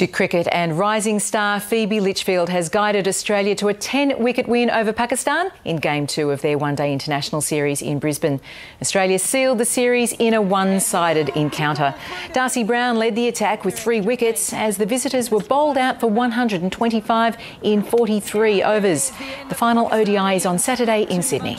To cricket and rising star Phoebe Litchfield has guided Australia to a 10 wicket win over Pakistan in game two of their one day international series in Brisbane. Australia sealed the series in a one sided encounter. Darcie Brown led the attack with three wickets as the visitors were bowled out for 125 in 43 overs. The final ODI is on Saturday in Sydney.